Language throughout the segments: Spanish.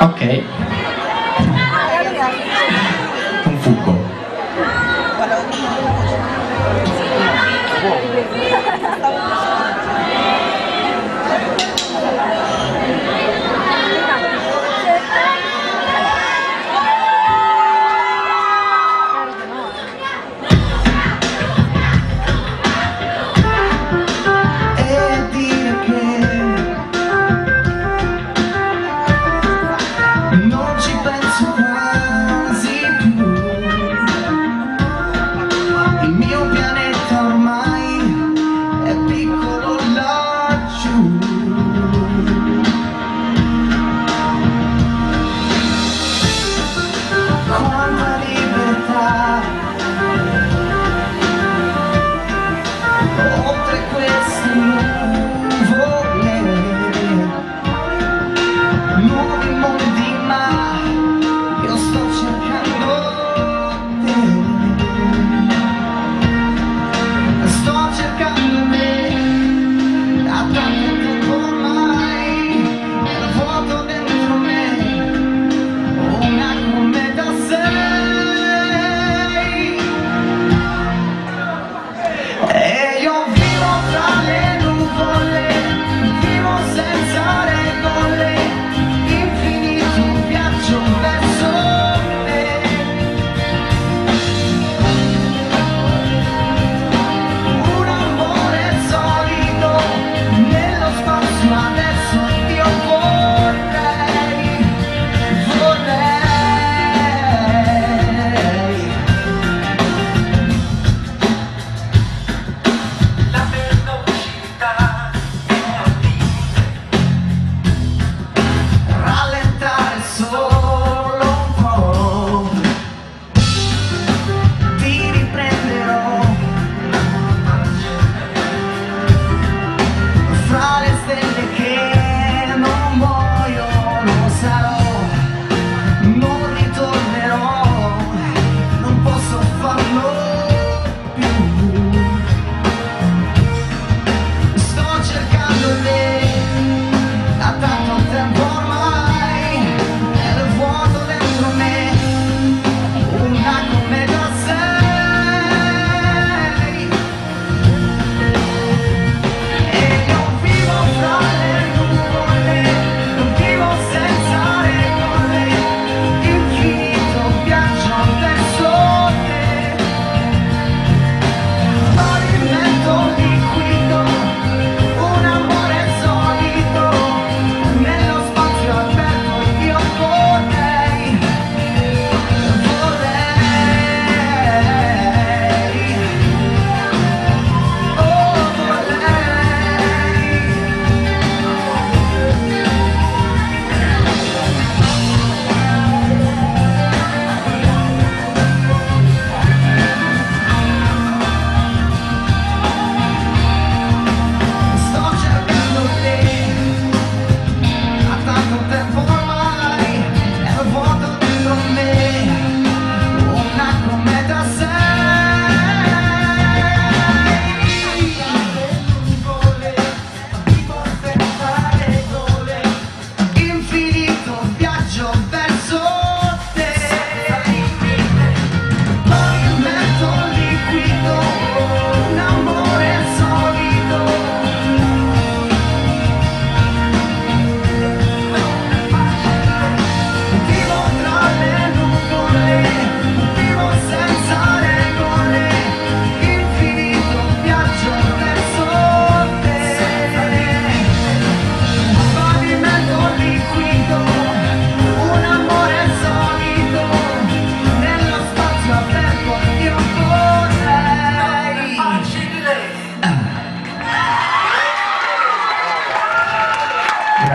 Ok. Un fuggo.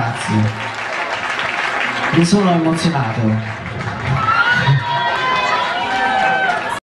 Grazie. Mi sono emozionato.